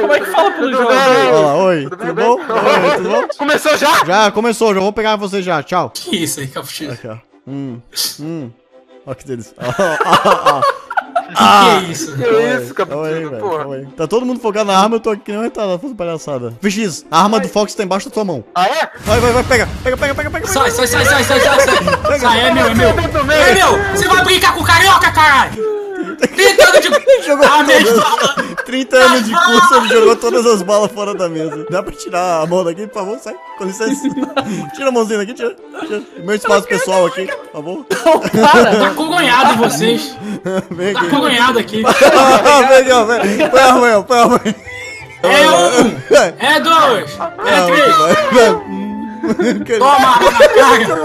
Como é que fala jogo? bem? Olha lá, oi, Tudo tudo bem? bom? Oi, tudo bom? Começou já? Já começou, já vou pegar você já, tchau. Que isso aí, Capuchinho? Aqui, ó. Hum, hum. Ó que delícia. Ó, ó, ó. Que isso? Que aí, isso, capitão, porra. Tá todo mundo focado na arma, eu tô aqui que nem um retardado fazendo palhaçada. VX, a arma do Fox tá embaixo da tua mão. Ah, é? Vai, vai, vai, pega, pega, pega, pega, pega. Sai, sai, sai, sai, sai, sai, sai. Sai, é meu, é meu. É meu! Você vai brincar com o carioca, caralho! 30 anos de. Jogou Ah, mesmo! 30 anos de curso, ele jogou todas as balas fora da mesa. Dá pra tirar a mão daqui, por favor? Sai, com licença. Tira a mãozinha daqui, tira. tira. Meu espaço pessoal aqui, por favor. Tá cogonhado vocês. Vem Tá aqui. cogonhado aqui. vem aqui, ó, vem. Põe a ó, põe a aí. É um, é dois, é três. Vai, vai. Toma a arma na cara.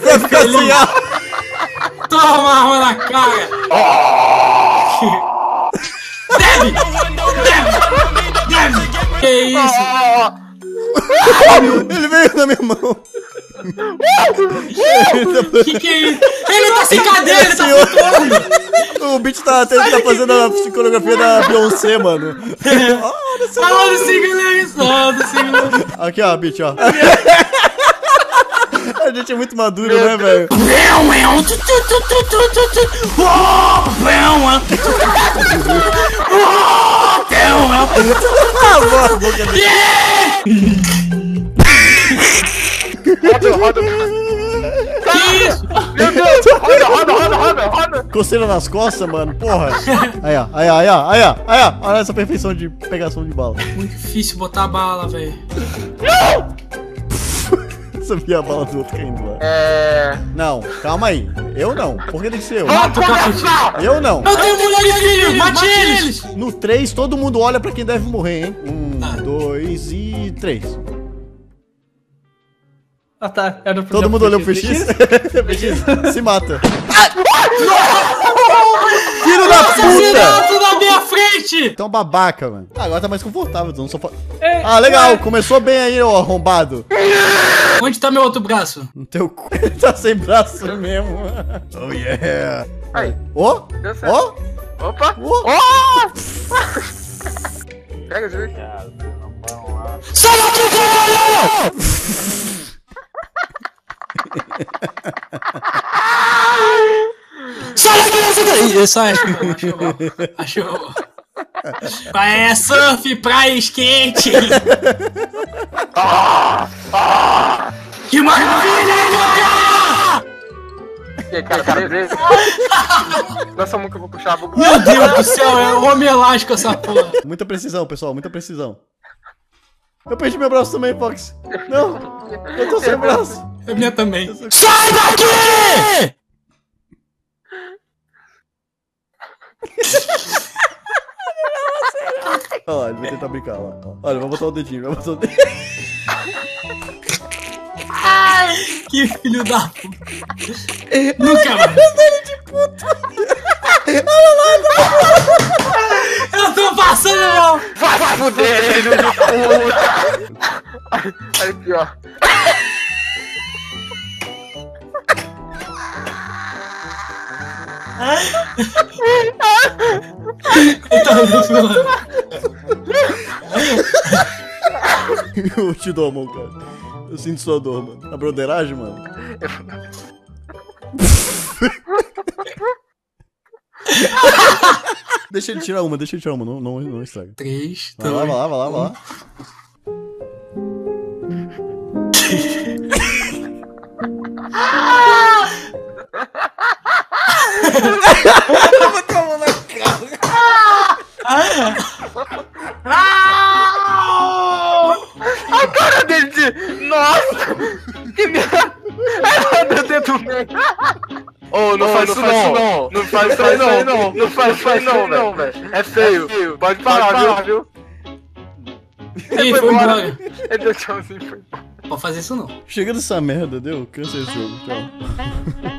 Vai ficar sem ar. Toma a arma na cara. Deve! Deve! Deve! Que isso? Ele veio na minha mão. Que que é isso? Ele tá sem cadeira, ele tá Senhor. flutuando. O Beat tá, tá, tá fazendo a psicografia da Beyoncé, mano. Olha só. Não segura isso, não, não segura. Aqui, ó, Beat, ó. A gente é muito maduro, né, velho? Ah, boa, boca dele. Roda, roda. Que isso? Meu Deus! Roda, roda, roda, roda, roda. Coceira nas costas, mano, porra. Aí, ó, aí, ó, aí, ó, aí, ó, aí, ó. Olha essa perfeição de pegação de bala. Muito difícil botar a bala, velho. Você via a bala do outro caindo lá. É. Não, calma aí. Eu não. Por que tem que ser eu? Mata o. Eu não. Eu tenho mulher e filho, mate eles. No 3, todo mundo olha pra quem deve morrer, hein? Um, Ah. dois e três. Ah, tá. Era pro Todo mundo olhou pro X? PX, se mata. Filho da puta! Frente! Então babaca, mano. Ah, agora tá mais confortável, sofá. É, Ah, legal, começou bem aí, ô arrombado. Onde tá meu outro braço? No teu cu. Ele tá sem braço mesmo. Oh yeah. Aí. Ó, Deu certo. ó, Opa! ó. Oh! Pega, Júlio. Sai daqui, caralho! Sai daqui, você daí! Sai, achou, achou. É surf, praia é skate! Que maravilha, cara! E aí, cara, cara. Lança a mão que eu vou puxar a boca. Meu Deus do céu, é um homem elástico essa porra. Muita precisão, pessoal, muita precisão. Eu perdi meu braço também, Fox. Não, eu tô sem braço. É minha também. Sai daqui! Olha lá, ele vai tentar brincar lá. Olha, vai botar o dedinho, vai botar o dedinho. Que filho da puta. Nunca mais. Eu tô passando mal. Vai, vai fuder, filho de puta! Aí, aqui, ó. Eu te dou a mão, cara. Eu sinto sua dor, mano. A broderagem, mano. deixa ele tirar uma, deixa ele tirar uma, não, não, não estraga. Três, Vai lá, vai lá, vai lá, vai lá. A cara dele de. Nossa! Que merda! Ela deu dentro do meio. Ô, não faz isso não! Não faz isso aí não! Não faz isso aí não, velho! É feio! Pode parar, viu? Ih, foi embora. Ele deu tchauzinho e foi. Pode fazer isso não. Chega dessa merda, deu? Cansa esse jogo, tchau.